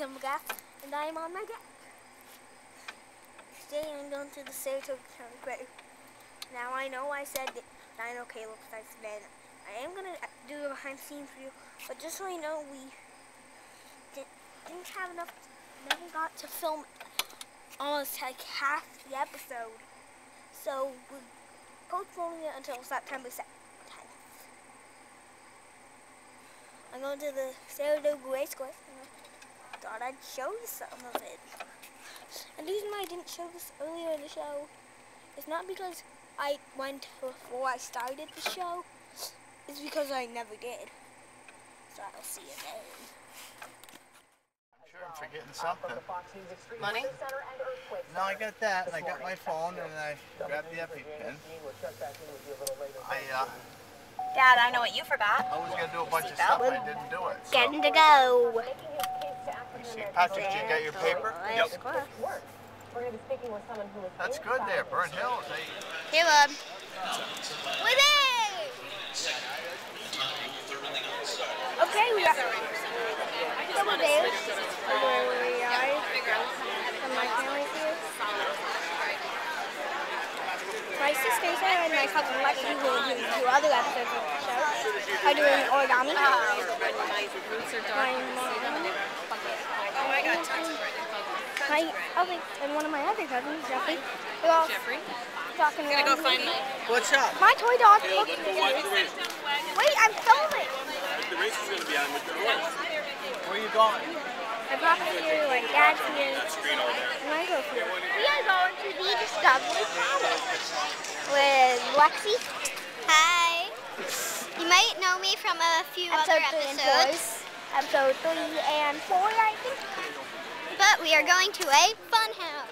Kim McGrath, and I am on my deck. Today I'm going to the Saratoga County Fair. Now I know I said that I know Caleb I said I am going to do a behind the scenes video, but just so you know, we didn't have enough, never got to film almost like half the episode. So we're postponing it until September 10th. I'm going to the Saratoga Racecourse thought I'd show you some of it. And the reason why I didn't show this earlier in the show is not because I went before I started the show, it's because I never did. So I'll see you then. Sure, I'm forgetting something. Money? No, I got that, and I got my phone, and I grabbed the EpiPen. I, uh, Dad, I know what you forgot. I was gonna do a bunch of stuff, but I didn't do it. so- Getting to go. You see, Patrick, did you get your paper? Yep. That's good there, Burnt Hills, eh? Caleb. With it! Okay, we got double days where we are. And my family's here. My sisters here and my cousin Lexi, who will do two other episodes of the show, are doing origami. My mom. My other, and one of my other cousins, Jeffrey, they're all Jeffrey? talking Gonna go find me. me? What's up? My toy dog looked at me. Wait, I'm filming. The race is going to be on with your horse. Where are you going? My papa's here, my dad's here, Screen over there. and my girl's here. We are going to the Discovery Palace with Lexi. Hi. You might know me from a few Episode other three and episodes, Episode three and four, I think. but we are going to a fun house.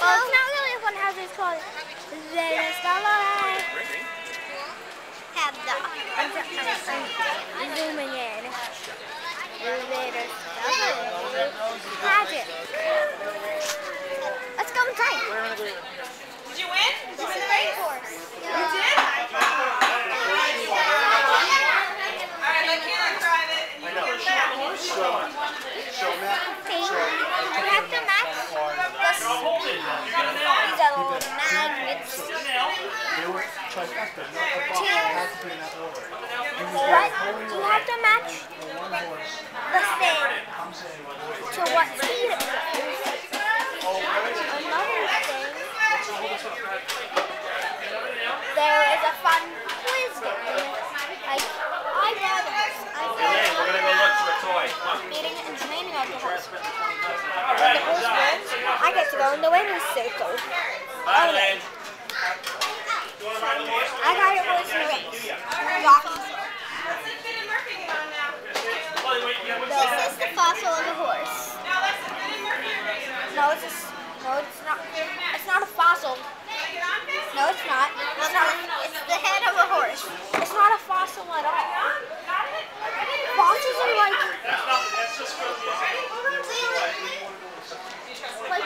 Well, it's not really a fun house. It's called the Discovery. Have the I'm, I'm, I'm zooming in. The Discovery Magic. Let's go inside. Did you win? This is the rainforest. You did? Alright, let Karen drive it and you can get back. See, you have to match the these are little magnets. What? You have to match the thing to what speed it goes. Another thing, there is a fun quiz game. Like, I got I We're going to go look for a toy. meeting and training of the horse. When the horse wins, I get to go in the winner's circle. Bye, Lane. I got it was in the race. This is the fossil of a horse. No, it's a, s- no, it's not. It's not a fossil. No, it's not. It's not. It's the head of a horse. It's not a fossil at all. Fossils are like. Like.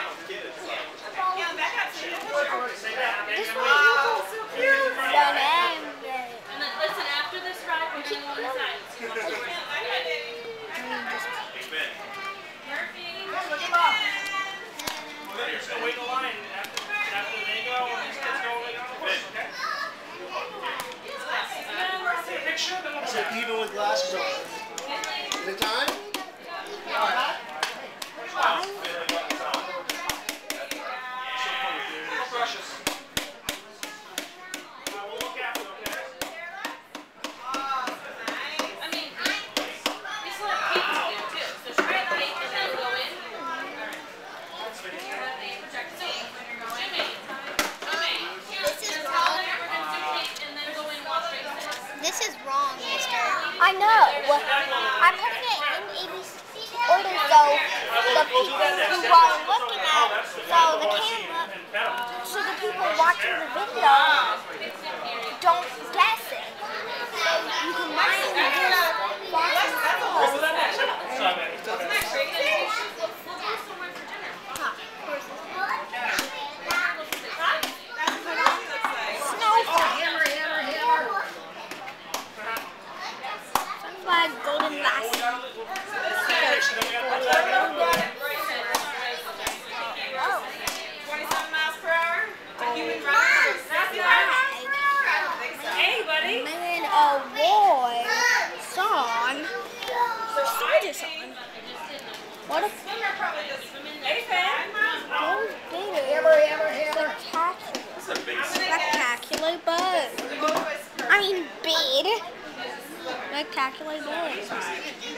This one is the name. And then listen, after this ride, we're gonna go inside. Still wait in line after, after they go and these kids go, they go. Okay? Take a picture, then we'll So even with glasses on. Is it time? brushes. Uh, we'll look after it, okay? I mean, we still have cake to do too, so should we have cake and then go in? Jimmy, Jimmy, This is tell wrong. them we're gonna do cake and then go in walk straight to this. This is wrong, mister. I know. I'm putting it in ABC order so the people who are looking at, so the camera, so the people watching don't guess it. So you can watch the video, watch the Snowflake. Flag golden basket. a boy song for soldier song. What if Hey, Finn. those big spectacular, spectacular bird? I mean big. Spectacular bird. You do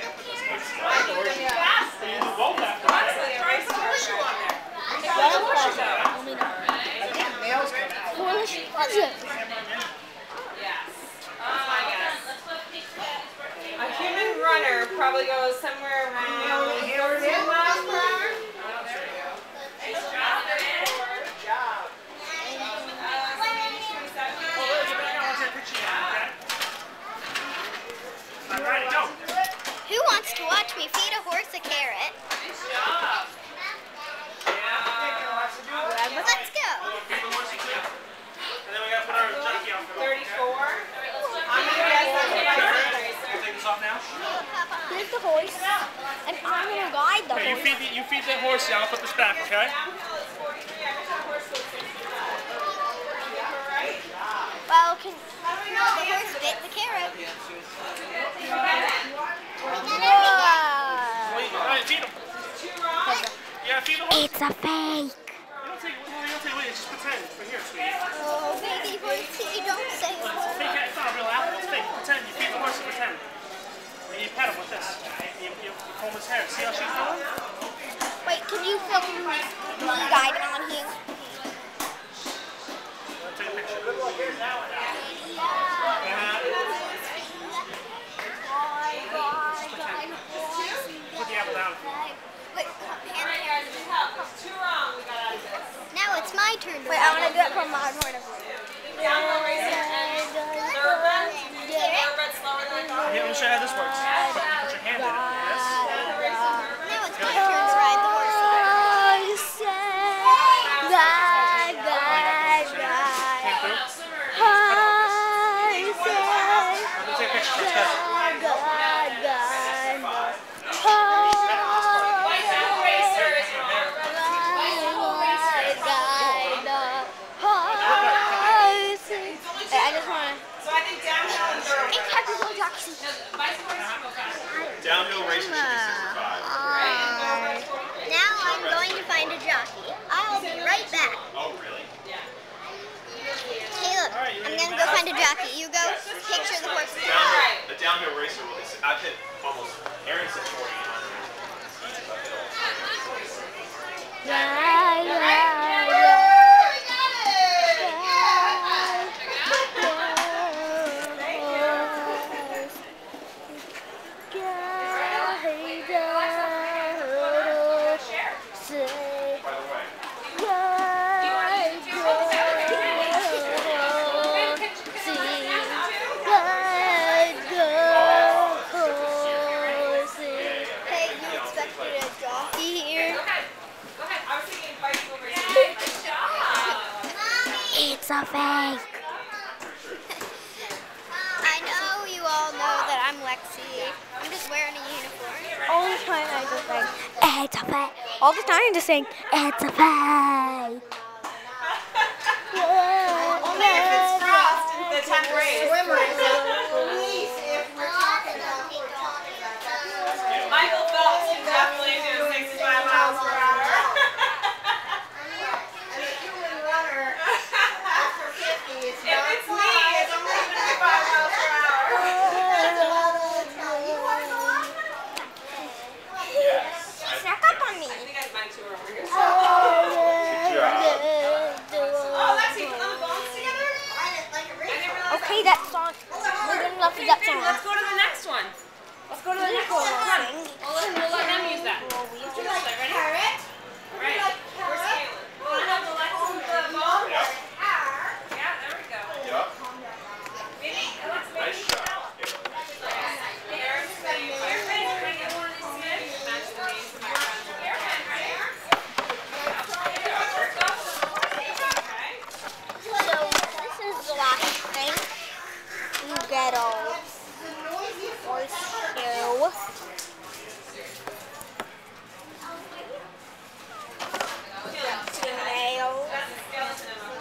both after that. Throw some horseshoe on there. Only not. Foolish buzzard. A human runner probably goes somewhere around 14 miles per hour. All right, go. Who wants to watch me feed a horse a carrot? Let's go. Feed the horse too. And then we gotta put our jockey outfit on. 34. I'm gonna guess that's a. Take this off now. Here's the horse, and I'm gonna guide the Okay, you horse. feed the, you feed the horse. Yeah, I'll put this back. Okay. Well, can the horse bit the carrot? Whoa. Wait, all right, feed him. Yeah, feed the horse. It's a fake. You don't take. well, You don't take. Wait, just pretend. For here, sweetie. Oh, baby horsey, don't say a word. Fake. It's not a real apple. It's fake. Pretend. You feed the horse and pretend. And you pet him with this. You, you, you comb his hair. See how she's doing? Wait, can you film me guide on here? Take a picture. Put the apple down. Wait, Two wrong, we got out of this. now it's my turn to Wait, I'm gonna do it from my point of view. Downhill racer. Thoroughbred. Thoroughbred slower than a car. Here, let me show you how this works. Put, put your hand in it. Yes. Now it's my turn to ride the horse. I say, guide, guide, guide. Hand through. I say, Let me take a picture. Let's go. guide, guide, guide. Bicycle racer is thoroughbred. I just want So I think downhill and thoroughbred. to. Downhill racing should be 65. Um, now I'm going to find a jockey. I'll be right back. Oh, really? Yeah. Caleb, I'm going to go find a jockey. You go picture the horse. Downhill, a downhill racer, will- is- I've hit almost, Aaron said 40 Guide, guide, Hey, you expected a jockey here? Go ahead. I was thinking bicycle racer. Good job. It's. I know you all know that I'm Lexi. I'm just wearing a uniform. All the time I just think, it's a fake. All the time I'm just saying, it's a fake. Only if it's frost in the 10th race. Michael Phelps can definitely do 65 miles per hour. If it's me, it's only 55 miles per hour. Snack up on me. I think I have mine two are over here. Oh, Oh, that's even on the bones together? I didn't realize Okay, that song. We're good enough with that song. Let's go to the next one. Let's go to the next one. Come. We'll let, we'll let them use that. Okay, ready? Right. Where's Caleb?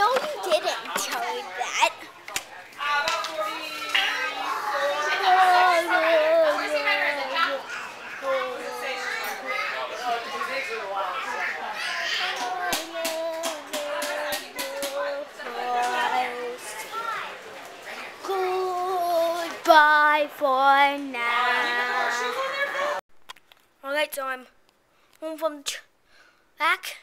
No, you didn't tell me that. Goodbye for now. Alright, so I'm home from. Bye.